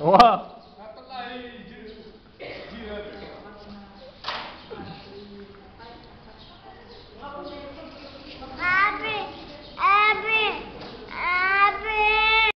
Wow.